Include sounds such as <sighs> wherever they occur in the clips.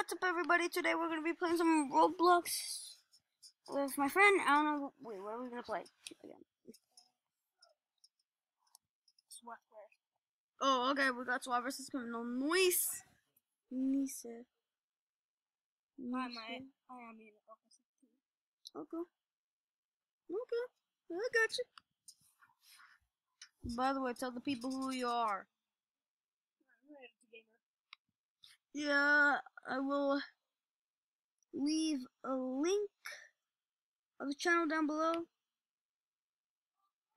what's up everybody? Today we're gonna be playing some Roblox with my friend. I don't know wait, what are we gonna play again? Oh, okay, we got SWAT versus criminal noise. Nice. I Nice. might. I am in opposite team. Okay. Okay. I got you. By the way, tell the people who you are. I'm ready to gamer. Yeah, I will leave a link of the channel down below.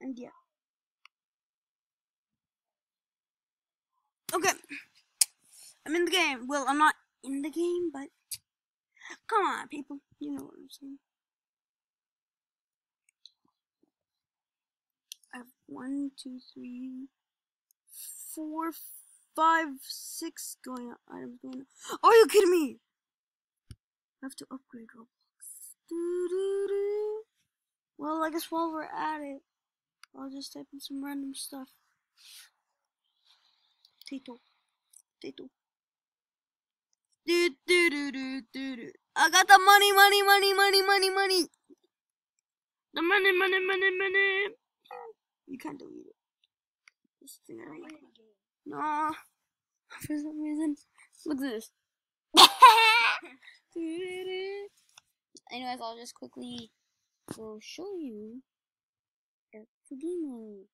And yeah. Okay. I'm in the game. Well, I'm not in the game, but come on, people. You know what I'm saying. I have one, two, three, four, five, six going on. Items going on. Are you kidding me? I have to upgrade Roblox. Doo-doo-doo. Well, I guess while we're at it, I'll just type in some random stuff. Tito. Tito. Do do do do do do. I got the money, money, money, money, money, money. The money, money, money, money. You can't delete it. This thing I. No. For some reason. Look at this. <laughs> Anyways, I'll just quickly go show you L2 Gamer.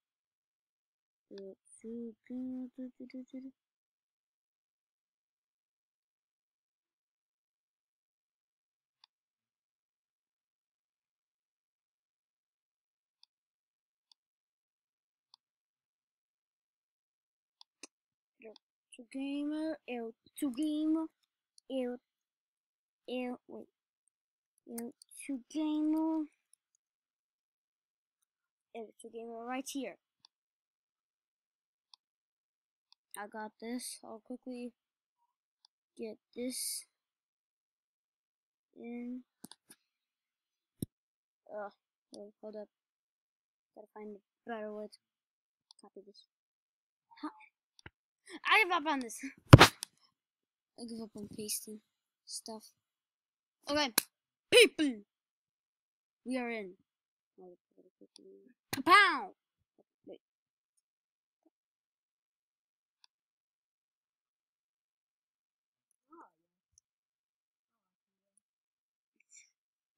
L2 Gamer. L2 uh, Gamer, L2 uh, Gamer, uh, L, L, wait, L2 Gamer, L2 Gamer right here. I got this. I'll quickly get this in. Oh, wait, hold up. Gotta find a better way to copy this. Huh. I give up on this. I give up on pasting stuff. Okay, people, we are in. Pow! Wait.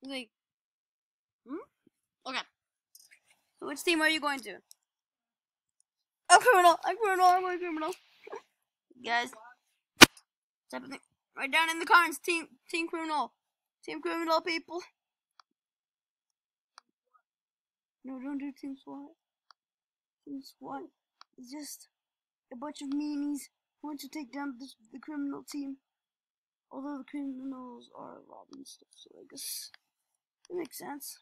Like, hmm? Okay. So which team are you going to? A criminal, I'm a criminal, I'm a criminal. Guys, type it right down in the comments. Team, team criminal, team criminal people. No, don't do team SWAT. Team SWAT is just a bunch of meanies who want to take down this, the criminal team. Although the criminals are robbing stuff, so I guess it makes sense.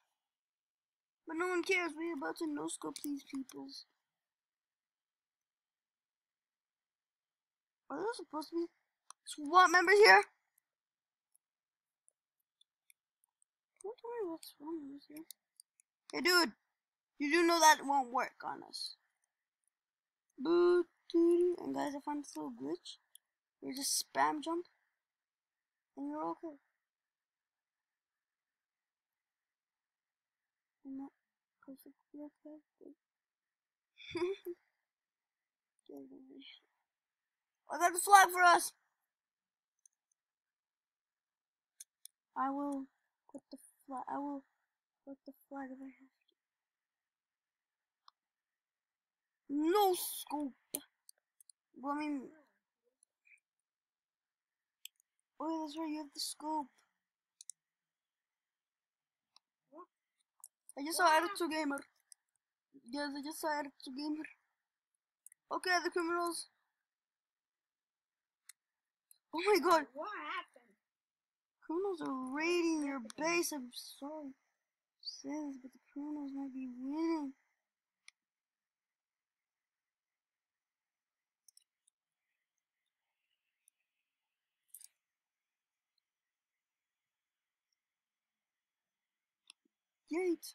But no one cares. We're about to no scope these peoples. Are there supposed to be SWAT members here? Don't me what SWAT members here. Hey, dude, you do know that won't work on us. Boo, doo, and guys, if I found this little glitch. You just spam jump, and you're okay. Perfectly okay. <laughs> I got the flag for us. I will put the flag. I will put the flag if I have to. No scope. Well, I mean, oh, that's right. You have the scope. I just saw L2 Gamer. Yes, I just saw L2 Gamer. Okay, the criminals. Oh my god, What happened? criminals are raiding your base. I'm sorry to say this, but the criminals might be winning. Gate.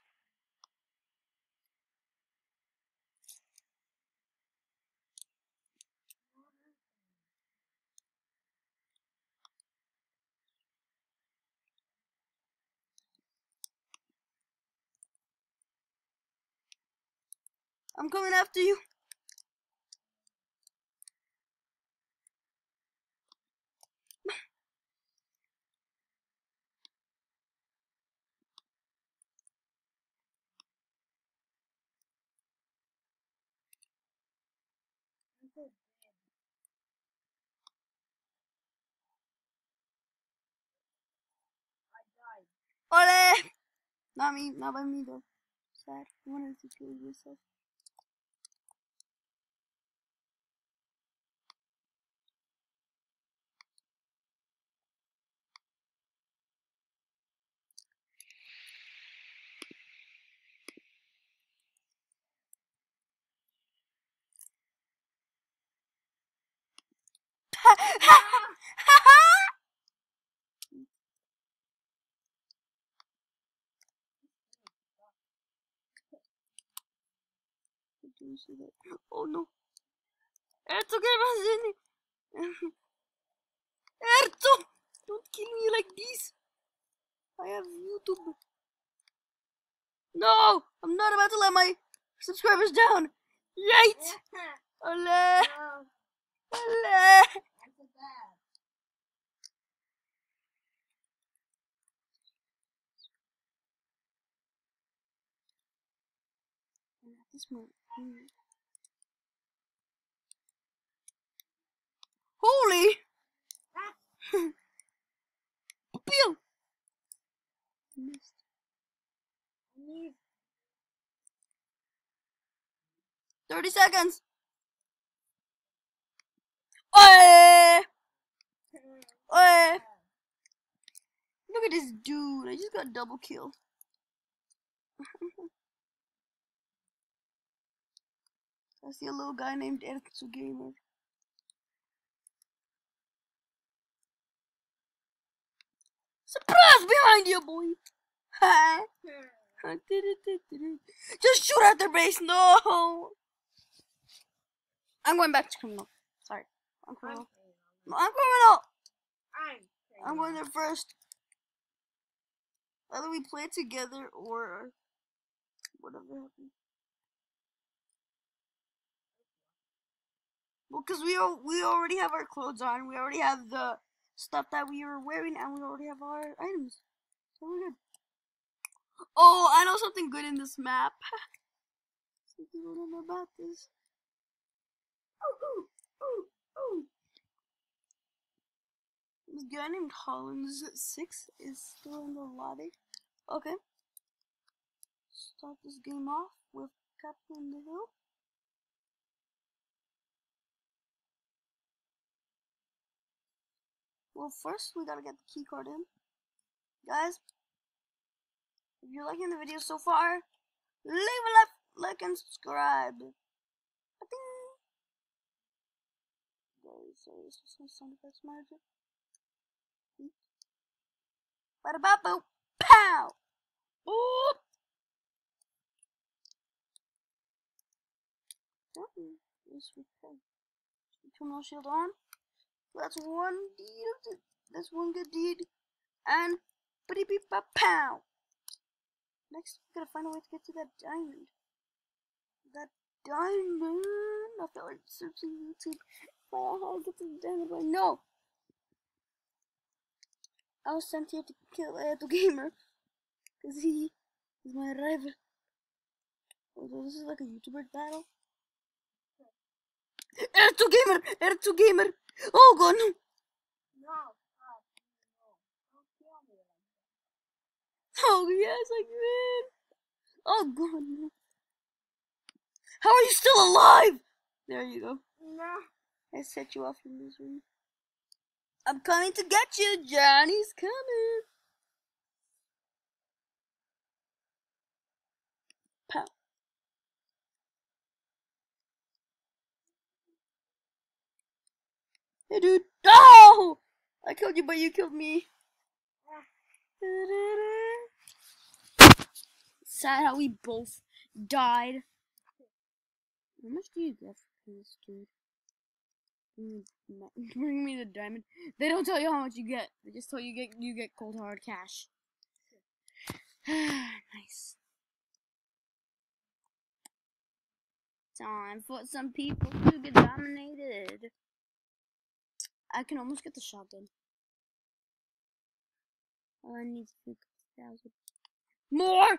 I'm coming after you. Ole! Not me, not by me though. Sad. I wanted to kill yourself. <laughs> Oh no. Erto, get me. Erto! Don't kill me like this. I have YouTube. No! I'm not about to let my subscribers down. Right! Ole! Ole! I'm so bad. And at this hmm. Holy! Ah, <laughs> Pew! Missed. 30 seconds. Oi! Oi! Look at this dude. I just got double kill. <laughs> I see a little guy named Erksu Gamer. Surprise behind you, boy! Ha! Just shoot at their base. No! I'm going back to criminal. Sorry. I'm I'm criminal. No, I'm criminal! I'm I'm going there first. Either we play together or whatever happens. Well, because we we already have our clothes on, we already have the stuff that we were wearing, and we already have our items. So we're good. Oh, I know something good in this map. <laughs> Don't know about this. Oh, ooh. This guy named Hollins six is still in the lobby. Okay. Start this game off with Captain the Hill. Well, first we gotta get the key card in. Guys, if you're liking the video so far, leave a like, like and subscribe. Sorry, this was some sound effects manager. Bada ba boo, pow! Boop! Nothing. Let's repair. Terminal shield on. That's one deed of the, that's one good deed. And bitty beep bop pow. Next we gotta find a way to get to that diamond. That diamond I feel like searching YouTube for how I get to the diamond but no. I was sent here to kill Edo <laughs> Gamer because he is my rival. Oh, this is like a YouTuber battle. Air2Gamer! Air2Gamer! Oh god no! No, stop. No. Don't kill me like that. Oh yes I can! Oh god no! How are you still alive? There you go. No. I set you off your misery. I'm coming to get you! Johnny's coming! Pow. Hey dude! No! I killed you but you killed me. Sad how we both died. How much do you get for this, dude? Bring me, the- diamond. <laughs> They don't tell you how much you get. They just tell you get you get cold hard cash. <sighs> nice. Time for some people to get dominated. I can almost get the shotgun. All I need is a thousand. More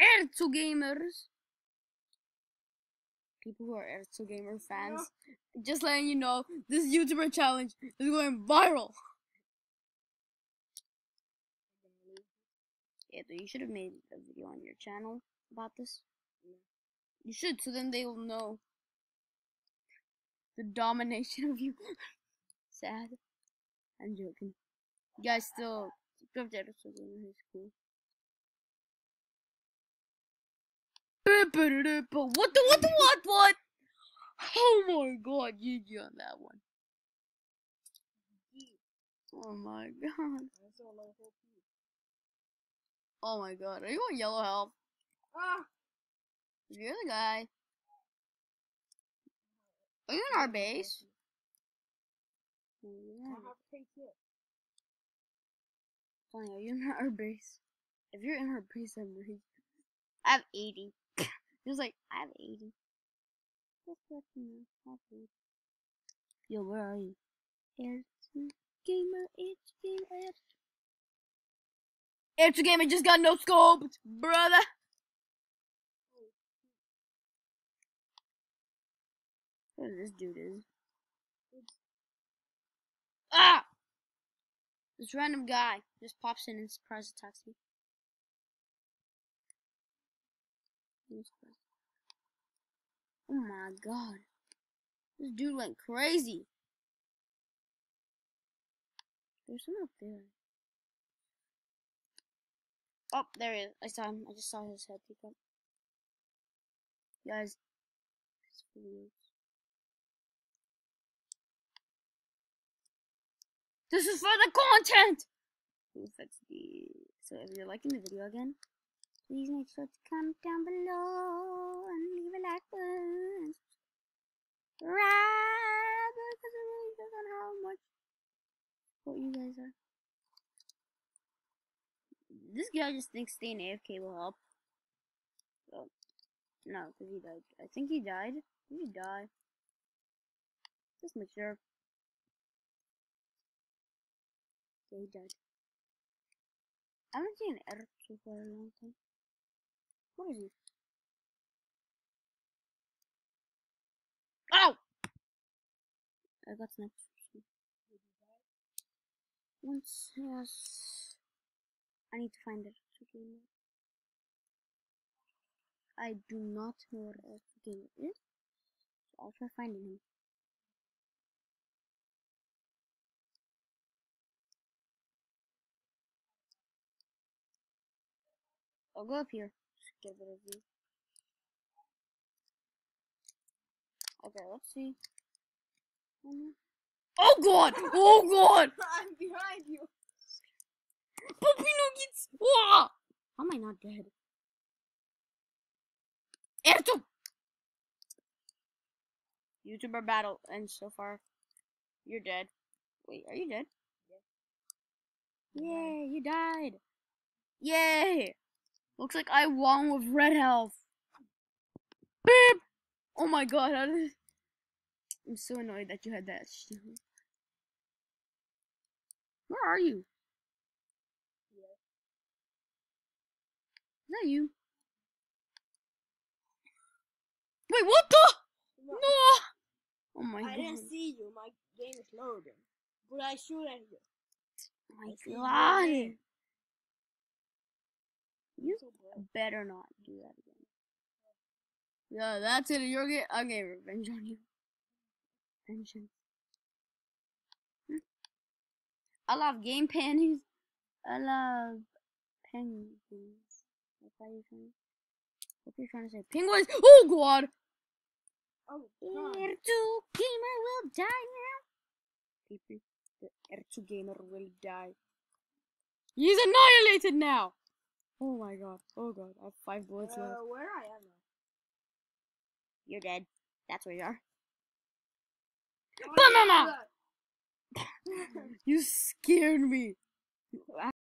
Erzu gamers. People who are Erzu gamer fans. <gasps> Just letting you know, this YouTuber challenge is going viral. Yeah, you should have made a video on your channel about this. You should, so then they will know the domination of you. <laughs> Sad. I'm joking. You guys still subscribe to Edison Gamer. He's cool. What the what the what what? Oh my god, GG on that one. Oh my god. That's all I hope you. Oh my god. Are you on yellow health? Ah! You're the guy. Are you in our base? I yeah. have to take it. Funny, oh, are you in our base? If you're in our base, I'm rage. I have 80. <coughs> Just like, I have 80. Just let me know. I have 80. Yo, where are you? It's a gamer, it's a gamer, it's gamer, just got no scoped, brother. Where this dude is? Ah! This random guy just pops in and surprise attacks me. Oh my god. This dude went crazy. There's someone up there. Oh, there he is. I saw him. I just saw his head up. Guys, it's. This is for the content! So if you're liking the video again, please make sure to comment down below and leave a like button. Because it really depends on how much support you guys are. This guy just thinks staying AFK will help. So, no, because he died. I think he died. Did he die? Just make sure. Died. I haven't seen Erzu for a long time. What is he? Ow! I got sniped. Once, yes. I need to find. Gamer. I do not know where Gamer is. So I'll try finding him. I'll go up here. Just get rid of you. Okay, let's see. Oh god! Oh <laughs> god! I'm behind you. Puppy nuggets! Wah! How am I not dead? Erto! YouTuber battle ends so far. You're dead. Wait, are you dead? Yay, you died. Yay! Looks like I won with red health. Beep! Oh my god, how I'm so annoyed that you had that. Where are you? Is that you? Wait, what the? No! Oh my I god. I didn't see you. My game is loading. But I shoot at you. Oh my I see your god. You better not do that again. Yeah, that's it. You're get. I'm getting revenge on you. Vengeance. Hmm. I love game panties. I love penguins. That's how you trying. What you're trying to say? Penguins. Oh god. Oh, God. Ertu gamer will die now. The Ertu gamer will die. He's annihilated now. Oh my god. Oh god. I have five bullets left. Uh, where I am now? You're dead. That's where you are. Oh, Banana! <laughs> You scared me. <laughs>